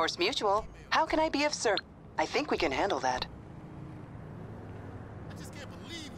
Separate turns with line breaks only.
Morse Mutual. How can I be of service? I think we can handle that.
I just can't believe